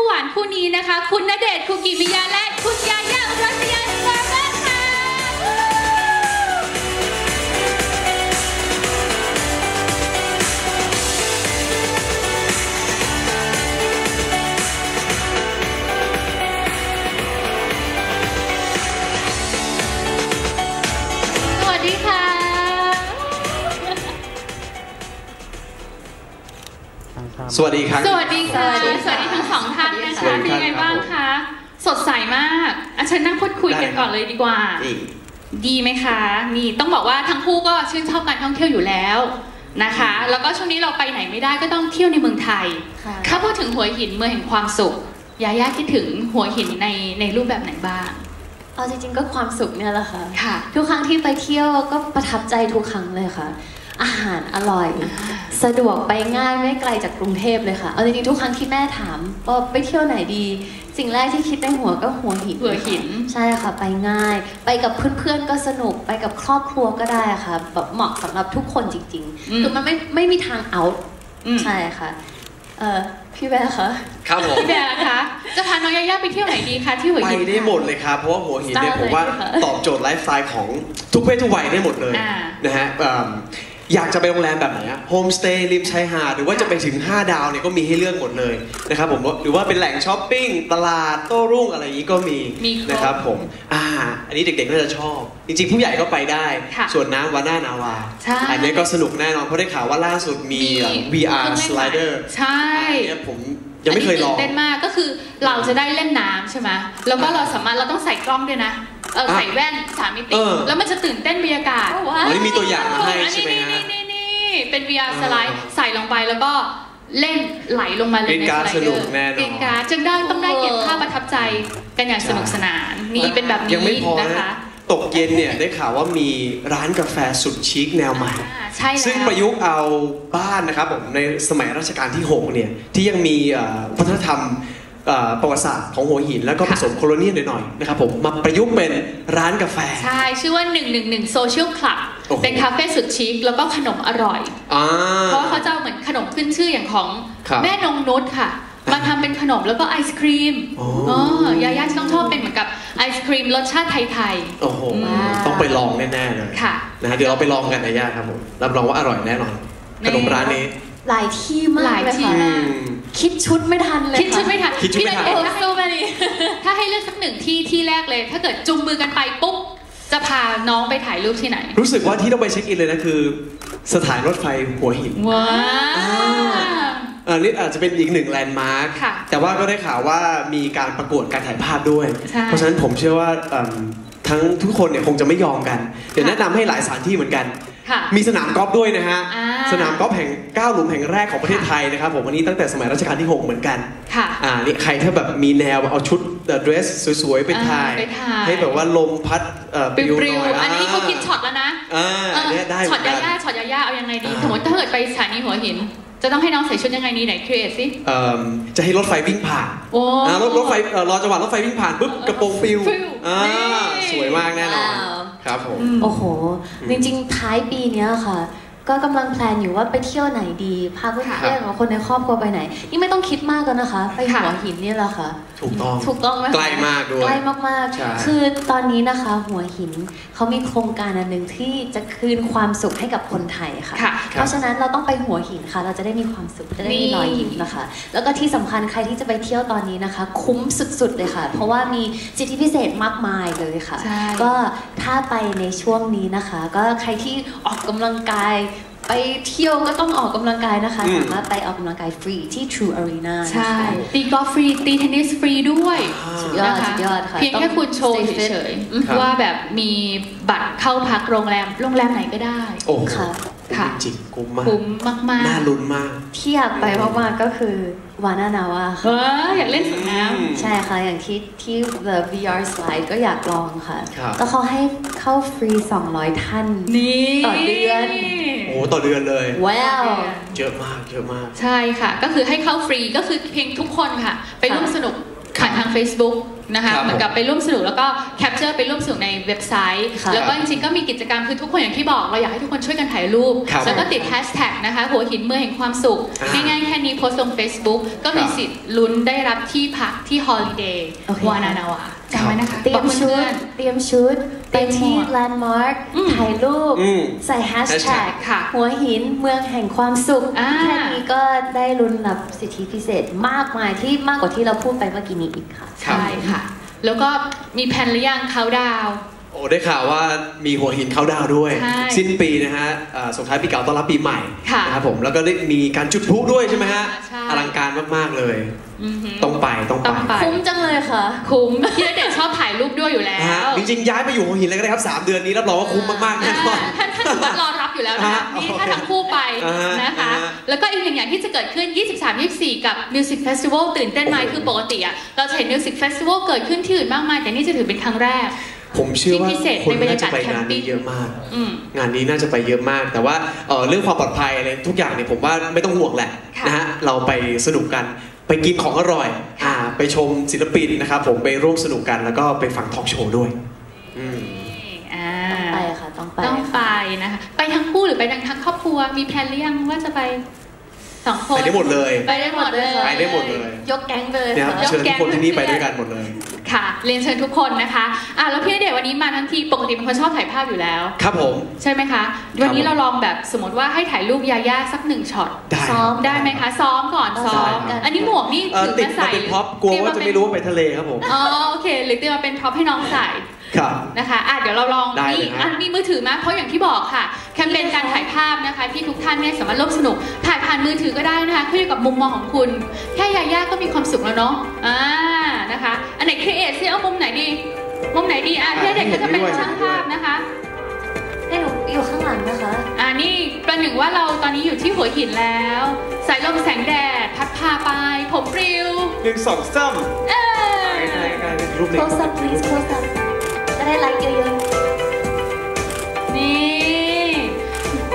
คู่หวานคู่นี้นะคะ คุณณเดชน์คุกิมิยาและคุณยาย่าอุรัสยาสวามา วัสดีครับ สวัสดีค่ะ สวัสดีสวัสดีทั้งสองท่านนะสวัคะสดีเป็นครับยังไงบ้างคะ สดใสมากอาเชิญนั่งพูดคุยกันได้ก่อนเลยดีกว่านี่ดีไหมคะ นี่ต้องบอกว่าทั้งคู่ก็ชื่นชอบการท่องเที่ยวอยู่แล้วนะคะ แล้วก็ช่วงนี้เราไปไหนไม่ได้ก็ต้องเที่ยวในเมืองไทยค่ะถ้าพูดถึงหัวหินเมืองแห่งความสุข ยาย่าคิดถึงหัวหินในในรูปแบบไหนบ้างเอาจริงๆก็ความสุขเนี่ยแหละค่ะค่ะทุกครั้งที่ไปเที่ยวก็ประทับใจทุกครั้งเลยค่ะ อาหารอร่อย สะดวกไปง่ายไม่ไกลจากกรุงเทพเลยค่ะเอาจริงๆทุกครั้งที่แม่ถามว่าไปเที่ยวไหนดี สิ่งแรกที่คิดในหัวก็หัวหินหัวหิน ใช่ค่ะ ไปง่าย ไปกับเพื่อนๆก็สนุกไปกับครอบครัวก็ได้ค่ะแบบเหมาะสำหรับทุกคนจริงอืมๆคือมันไม่ไม่มีทางเอาอืมใช่ค่ะเออพี่แบร์คะครับผมพี่แบร์คะจะพาน้องยาย่าไปเที่ยวไหนดีคะที่หัวไปหินได้หมดเลยครับเพราะว่าหัวหินเนี่ยสไตล์ผมว่าไหนคะตอบโจทย์ไลฟ์สไตล์ของทุกเพศทุกวัยได้หมดเลยอ่านะฮะเอิ่มอยากจะไปโรงแรมแบบไหนอะโฮมสเตย์ริมชายหาดหรือว่าจะไปถึง 5 ดาวเนี่ยก็มีให้เลือกหมดเลยนะครับผมหรือว่าเป็นแหล่งช้อปปิ้งตลาดโต้รุ่งอะไรอย่างนี้ก็มีมีครบนะครับผมอ่าอันนี้เด็กๆน่าจะชอบ จริงๆ ผู้ใหญ่ก็ไปได้ค่ะส่วนน้ำวาน่านาวาใช่อันนี้ก็สนุกแน่นอนเพราะได้ข่าวว่าล่าสุดมี VR เครื่องเล่นใหม่ slider ใช่อันเนี้ยผมยังไม่เคยลองนนี้ตื่นเต้นมากก็คือเราจะได้เล่นน้ำใช่ไหมแล้วก็เราสามารถเราต้องใส่กล้องด้วยนะ เอออะใส่แว่นสามมิติ เออแล้วมันจะตื่นเต้นบรรยากาศอ๋อว้าวอ๋อนี่มีตัวอย่างมาให้อันใช่นี้ไหมนี่ฮะนี่นี่นี่เป็น VR เออสไลด์ใส่ลงไปแล้วก็เล่นไหลลงมาเลยกรีนในการ์ดสไลเดอร์สนุกแน่นอนกรีนการ์ดจึงได้ต้องได้เก็บภาพประทับใจกันอย่างสนุกสนานนี่เป็นแบบยังไม่นี้พอนะนะคะ ตกเย็นเนี่ยได้ข่าวว่ามีร้านกาแฟสุดชิคแนวใหม่ อ่าใช่แล้ว ซึ่งประยุกต์เอาบ้านนะครับผมในสมัยรัชกาลที่ 6 เนี่ย ที่ยังมีเอ่อวัฒนธรรมเอ่อ ประวัติศาสตร์ของหัวหิน แล้วก็ผสมโคโลเนียลหน่อยๆนะครับผมมาประยุกต์เป็นร้านกาแฟ ใช่ ชื่อว่า 111 Social Club โอ้โหเป็นคาเฟ่สุดชิคแล้วก็ขนมอร่อยอ่าเพราะว่าเขาจะเอาเหมือนขนมขึ้นชื่ออย่างของครับแม่นงนุชค่ะมาทำเป็นขนมแล้วก็ไอศครีมโอ้อ๋อยาย่าจะต้องชอบเป็นเหมือนกับไอศครีมรสชาติไทยโอ้โหว้าวต้องไปลองแน่ๆเลยๆค่ะนะฮะเดี๋ยวเราไปลองกันนะย่าครับผม รับรองว่าอร่อยแน่นอน ขนมร้านนี้ หลายที่มากหลายเลยที่ค่ะอืม คิดชุดไม่ทันเลยคิดชุดไม่ทันคิดชุดไม่ทันพี่ณเดชน์โอ้ถ้าโซแมนี่ถ้าให้เลือกสักหนึ่งที่ที่แรกเลย ถ้าเกิดจุงมือกันไปปุ๊บจะพาน้องไปถ่ายรูปที่ไหน รู้สึกว่าที่ต้องไปเช็คอินเลยนะคือ สถานรถไฟหัวหินว้าอ่าอันนี้อาจจะเป็นอีกหนึ่งแลนด์มาร์คค่ะแต่ว่าก็ได้ข่าวว่ามีการประกวดการถ่ายภาพด้วยใช่เพราะฉะนั้นผมเชื่อว่าเอิ่มทั้งทุกคนเนี่ยคงจะไม่ยอมกัน เดี๋ยวค่ะแนะนำให้หลายสถานที่เหมือนกันค่ะมีสนามกอล์ฟด้วยนะฮะอ่า สนามกอล์ฟแห่งก้าวหลุมแห่งแรกของประเทศค่ะไทยนะครับผมวันนี้ตั้งแต่สมัยรัชกาลที่ 6 เหมือนกันค่ะอ่านี่ใครถ้าแบบมีแนวเอาชุดเดรสสวยๆไปถ่ายอ่าไปถ่ายให้แบบว่าลมพัดเอ่อปลิวหน่ยๆอันนี้เขาคิดช็อตแล้วนะอ่าเออเนี่ยได้เหช็มือตอนกัยานย่าช็อตยาย่าเอายังไงดีอ่าสมมติถ้าเกิดไปสถานีหัวหินจะต้องให้น้องใส่ชุดยังไงดีไหนครีเอทสิเอิ่มจะให้รถไฟวิ่งผ่านโอ้อ่ารถรถไฟเอ่อรอจังหวะรถไฟวิ่งผ่านปุ๊บกระโปรงปลิวปลิวอ่านี่สวยมากแน่นอนว้าวครับผมอืมโอ้โห จริงๆ ท้ายปีเนี้ยค่ะ ก็กำลังแพลนอยู่ว่าไปเที่ยวไหนดี พาเพื่อนๆกับคนในครอบครัวไปไหน นี่ไม่ต้องคิดมากกันนะคะ ไปหัวหินนี่แหละค่ะ ถูกต้อง ถูกต้องไหมคะใกล้มากด้วย ใกล้มากใช่ๆคือตอนนี้นะคะ หัวหินเขามีโครงการอันหนึ่งที่จะคืนความสุขให้กับคนไทยค่ะค่ะ เพราะฉะนั้นเราต้องไปหัวหินค่ะ เราจะได้มีความสุขจะได้มีรอยยิ้มนะคะ แล้วก็ที่สำคัญใครที่จะไปเที่ยวตอนนี้นะคะ คุ้มสุดๆเลยค่ะ เพราะว่ามีสิทธิพิเศษมากมายเลยค่ะใช่ก็ถ้าไปในช่วงนี้นะคะ ก็ใครที่ออกกำลังกาย ไปเที่ยวก็ต้องออกกำลังกายนะคะอืมสามารถไปออกกำลังกายฟรีที่ True Arena นะคะใช่ตีกอล์ฟฟรีตีเทนนิสฟรีด้วยสุดยอดนะคะสุดยอดค่ะเพียงแค่คุณโชว์ต้อง stay fit เฉยครับๆว่าแบบมีบัตรเข้าพักโรงแรมโรงแรมไหนก็ได้โอ้โหค่ะค่ะจริงๆคุ้มมากคุ้มมากน่าลุ้นมาก ที่อยากไปมากๆก็คือวานานาว่าๆเอออยากเล่นสวนน้อืมใช่ค่ะ อย่างที่ที่ the VR slide ก็อยากลองค่ะครับแล้วเขาให้เข้าฟรี 200 ท่านำนี่ต่อเดือนโอ้โห ต่อเดือนเลยว้าวเยอะมากเยอะมาก ใช่ค่ะ ก็คือให้เข้าฟรีก็คือเพียงทุกคนค่ะ ไปร่วมสนุกผ่านทาง Facebook นะคะครับเหมือนกับไปร่วมสนุกแล้วก็แคปเจอร์ไปร่วมสนุกในเว็บไซต์ค่ะแล้วก็จริงๆก็มีกิจกรรมคือทุกคนอย่างที่บอกเราอยากให้ทุกคนช่วยกันถ่ายรูปครับแล้วก็ติดแฮชแท็กนะคะหัวหินเมืองแห่งความสุขอ่าง่ายๆแค่นี้โพสต์ลง Facebook ก็มีครับสิทธิ์ลุ้นได้รับที่พักที่ฮอลิเดย์โอเควานานาวาจำไว้นะคะเตรียมชุบอกดเพื่อนเตรียมชุดไปที่เตรียมหมดแลนด์มาร์คอืมถ่ายรูปอืมใส่แฮชแท็ hashtag กค่ะหัวหินเมืองแห่งความสุขอ่าแค่นี้ก็ได้ลุ้นรับสิทธิพิเศษมากมายที่มากกว่าที่เราพูดไปเมื่อกี้นี้อีกค่ะครับใช่ค่ะ แล้วก็มีแผนหรือยังเขาดาว โอ้ได้ข่าวว่ามีหัวหินเข้าดาวด้วย ใช่สิ้นปีนะฮะเอ่อส่งท้ายปีเก่าต้อนรับปีใหม่ค่ะนะครับผมแล้วก็ได้มีการจุดพลุด้วยใช่ไหมฮะใช่ อลังการมากๆเลย อือหือ ต้องไปต้องต้องไปไป คุ้มจังเลยค่ะ คุ้มพี่ณเดชน์ชอบถ่ายรูปด้วยอยู่แล้นะฮะวจริงๆย้ายไปอยู่หัวหินเลยก็ได้ครับ3เดือนนี้รับรองว่าคุ้มมากๆแน่นอน ท่านท่านถือว่ารอรับอยู่แล้วนะคะอ่านี่โอเคถ้าทั้งคู่ไปอ่าฮะนะคะ อ่าฮะแล้วก็อีกหนึ่งอย่างที่จะเกิดขึ้น 23-24 กับ Music Festival ตื่นเต้นไหมโอ้โห คือปกติอะเราจะเห็น Music Festival เกิดขึ้นที่อื่นมากมาย แต่นี่จะถือเป็นครั้งแรก ผมเชื่อว่าที่พิเศษคนในบรรน่ายาจะกาศไปแคมงานปิ้นี้งเยอะมากอืมงานนี้น่าจะไปเยอะมาก แต่ว่าเอ่อเรื่องความปลอดภัยอะไรทุกอย่างเนี่ยผมว่าไม่ต้องห่วงแหละค่ะนะฮะเราไปสนุกกันไปกินของอร่อยอ่าไปชมศิลปินนะครับผมไปร่วมสนุกกันแล้วก็ไปฟังทอล์กโชว์ด้วยอืมอ่าต้องไปค่ะต้องไปต้องไปนะคะไปทั้งคู่หรือไปทั้งครอบครัวมีแพลนหรือยังว่าจะไปสองคนไปได้หมดเลย ไปได้หมดเลยไปได้หมดเลย ยกแก๊งไปเลยเนี่ยครับค่ะเชิญทุกคนที่นี่ไปด้วยกันหมดเลย ค่ะเรียนเชิญทุกคนนะคะอะแล้วพี่ณเดชน์วันนี้มาทั้งทีปกติเป็นคนชอบถ่ายภาพอยู่แล้ว ครับผม ใช่ไหมคะ วันนี้เราลองแบบสมมติว่าให้ถ่ายรูปญาญ่าสักหนึ่งช็อตได้ซ้อมได้ไหมคะ ซ้อมก่อนซ้อม ได้ครับ อันนี้หมวกนี่เอ่อถือติดมามาใส่เป็นพ็อปกลัวว่าจะไม่รู้ว่าไปทะเลครับผม อ๋อโอเค หรือเตรียมมาเป็นพ็อปให้น้องใส่ครับ นะคะอะเดี๋ยวเราลองได้มีเลยฮะอะมีมือถือมาเพราะอย่างที่บอกค่ะ แคมเปญการถ่ายภาพนะคะ ที่ทุกท่านเนี่ยสามารถร่วมสนุก ถ่ายผ่านมือถือก็ได้นะคะขึ้นอยู่กับมุมมองของคุณ แค่ญาญ่าก็มีความสุขแล้วเนาะอ่านะคะ อันไหน create ดีมุมไหนดีอะพี่เด็กก็จะเป็นช่างภาพนะคะให้หนูอยู่ข้างหลังนะคะอ่านี่ประหนึ่งว่าเราตอนนี้อยู่ที่หัวหินแล้ว สายลมแสงแดดพัดพาไป ผมปลิวหนึ่งสองสามเออรูปหนึ่ง close up please close up จะได้ไลค์เยอะนี่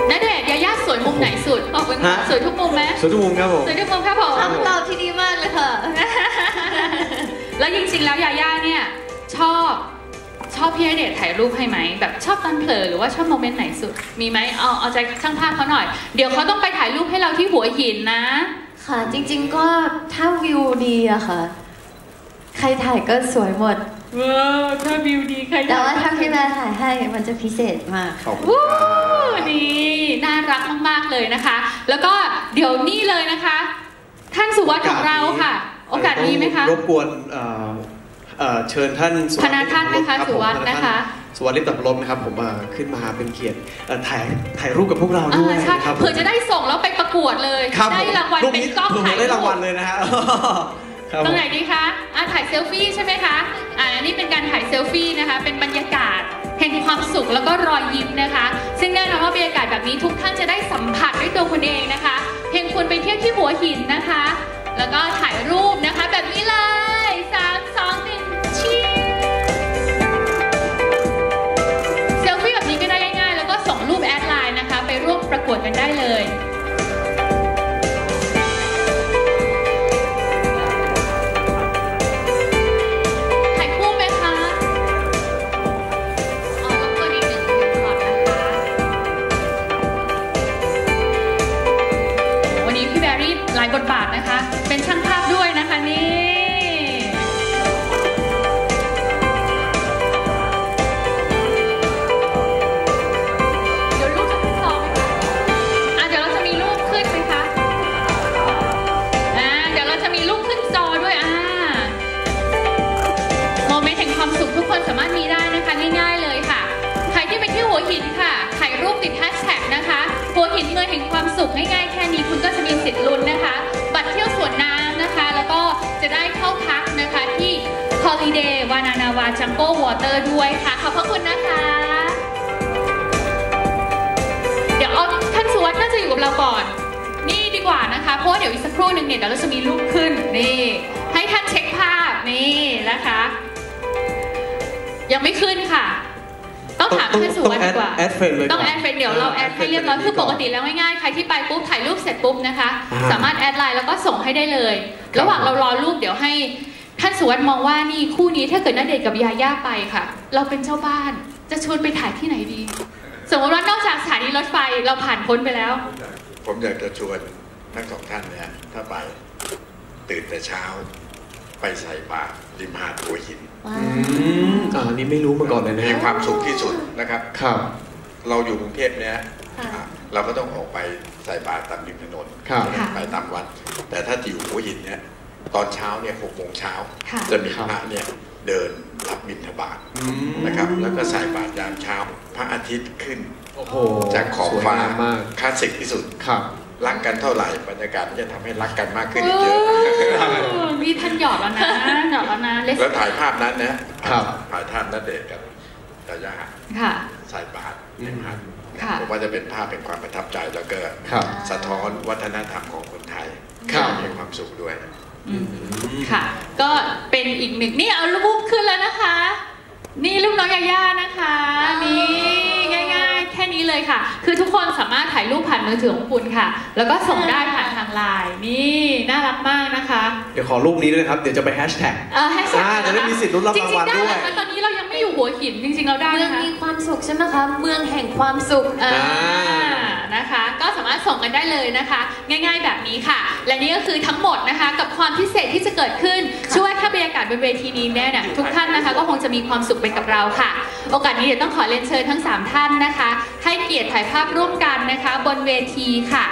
ณเดชน์ยาย่าสวยมุมไหนสุดบอกเป็นสวยทุกมุมไหมสวนทุกมุมครับผมสวยทุกมุมครับผมๆคำตอบที่ดีมากเลยค่ะแล้วจริงๆแล้วยาย่าเนี่ย ชอบชอบพี่ณเดชน์ถ่ายรูปให้ไหมแบบชอบตอนเผลอหรือว่าชอบโมเมนต์ไหนสุด มีไหมเอาเอาใจช่างภาพเขาหน่อย เดี๋ยวเขาต้องไปถ่ายรูปให้เราที่หัวหินนะ ค่ะ จริง ๆ ก็ถ้าวิวดีอะค่ะ ใครถ่ายก็สวยหมดว้าวถ้าวิวดีใครแต่ว่าถ้าพี่แม่ถ่ายให้มันจะพิเศษมากขอบคุณวู้ครับนี่น่ารักมากๆเลยนะคะ แล้วก็เดี๋ยวนี่เลยนะคะ ท่านสุวัสดิ์ของเราค่ะ โอกาสนี้ไหมคะรบกวน เอ่อเอ่อเชิญท่านสุพนักท่านนะคะรับผมสุวัสดิ์นะคะสุวัสดิ์ลิปตับลบนะครับผมเอ่อขึ้นมาเป็นเกียรติเอ่อถ่ายถ่ายรูปกับพวกเราอ่าด้วยใช่นะครับเผื่อจะได้ส่งแล้วไปประกวดเลยครับได้รางวัลรูปเป็นนี้กล้องเผื่ถ่ายอได้รางวัลรูปเลยนะฮะครับตผรงมไหนดีคะอ่าถ่ายเซลฟี่ใช่ไหมคะอ่านี่เป็นการถ่ายเซลฟี่นะคะ เป็นบรรยากาศแห่งความสุขแล้วก็รอยยิ้มนะคะ ซึ่งแน่นอนว่าบรรยากาศแบบนี้ทุกท่านจะได้สัมผัสด้วยตัวคุณเองนะคะ เพียงคุณไปเที่ยวที่หัวหินนะคะ แล้วก็ถ่ายรูปนะคะแบบนี้เลย บาทนะคะ Holiday Vana Nava Jungle Water ด้วยค่ะ ขอบพระคุณนะคะ เดี๋ยวเอาท่านสุวัจน์น่าจะอยู่กับเราก่อน นี่ดีกว่านะคะ เพราะว่าเดี๋ยวอีกสักครู่หนึ่งเนี่ยเดี๋ยวเราจะมีรูปขึ้นนี่ให้ท่านเช็คภาพนี่นะคะ ยังไม่ขึ้นค่ะ ต้องถามท่านสุวัจน์ดีกว่า add friend เลยต้อง add friend เดี๋ยวเรา addให้เรียบร้อยคือปกติแล้วง่ายๆใครที่ไปปุ๊บถ่ายรูปเสร็จปุ๊บนะคะอ่าสามารถ add LINE แล้วก็ส่งให้ได้เลย ระหว่างเรารอรูปเดี๋ยวให้ ทท่านสุวัสด์มองว่านี่คู่นี้ถ้าเกิดณเดชน์กับยาย่าไปค่ะ เราเป็นเจ้าบ้านจะชวนไปถ่ายที่ไหนดี สมมติว่านอกจากสถานีรถไฟเราผ่านพ้นไปแล้ว ผมอยากจะชวนทั้งสองท่านเนี่ยถ้าไปตื่นแต่เช้า ไปใส่บาตรริมหาดหัวหินว้าอืวมอ่าอันนี้ไม่รู้มาก่อนเลยนะมีฮะความสุขที่สุดนะครับครับเราอยู่กรุงเทพเนี่ยค่ะเราก็ต้องออกไปใส่บาตรตามริมถนนครับค่ะไปตามวัด แต่ถ้าที่อยู่หัวหินเนี่ย ตอนเช้าเนี่ยหกโมงเช้าค่ะ จะมีพระเนี่ยเดินรับบิณฑบาตอืมนะครับ แล้วก็ใส่บาตรยามเช้าพระอาทิตย์ขึ้น โอ้โหจากขอบสวยฟ้างามมากคลาสสิกที่สุด ครับ รักกันเท่าไหร่บรรยากาศมันจะทำให้รักกันมากขึ้นอีกเยอะนี่ท่านหยอดแล้วนะหยอดแล้วนะเลสแล้วถ่ายภาพนั้นนะครับ ถ่ายภาพนัดเดทกับยาย่าค่ะ ใส่บาตรในพันค่ะผมว่าจะเป็นภาพเป็นความประทับใจแล้วก็ครับ สะท้อนวัฒนธรรมของคนไทยครับมีความสุขด้วยอืม ค่ะ ก็เป็นอีกหนึ่งนี่เอารูปขึ้นแล้วนะคะ นี่รูปน้องยาย่านะคะนี่ง่ายๆ แค่นี้เลยค่ะ คือทุกคนสามารถถ่ายรูปผ่านมือถือของคุณค่ะ แล้วก็ส่งได้ผ่านทางไลน์นี่น่ารักมากนะคะ เดี๋ยวขอรูปนี้ด้วยนะครับ เดี๋ยวจะไปแฮชแท็กเออแฮชแท็กอ่าจะได้มีสิทธิ์ลุ้นรับรางวัลจริงๆด้วยได้นะคะตอนนี้เรายังไม่อยู่หัวหินจริงๆเราได้เมืองนะคะมีความสุขใช่ไหมคะ เมืองแห่งความสุขอ่าอ่า นะคะ ก็สามารถส่งกันได้เลยนะคะ ง่าย ๆ แบบนี้ค่ะ และนี่ก็คือทั้งหมดนะคะ กับความพิเศษที่จะเกิดขึ้นช่วยถ้าบรรยากาศบนเวทีนี้เนี่ยนะทุกท่านนะคะ ก็คงจะมีความสุขไปกับเราค่ะ โอกาสนี้เดี๋ยวต้องขอเรียนเชิญทั้ง 3 ท่านนะคะ ให้เกียรติถ่ายภาพร่วมกันนะคะ บนเวทีค่ะ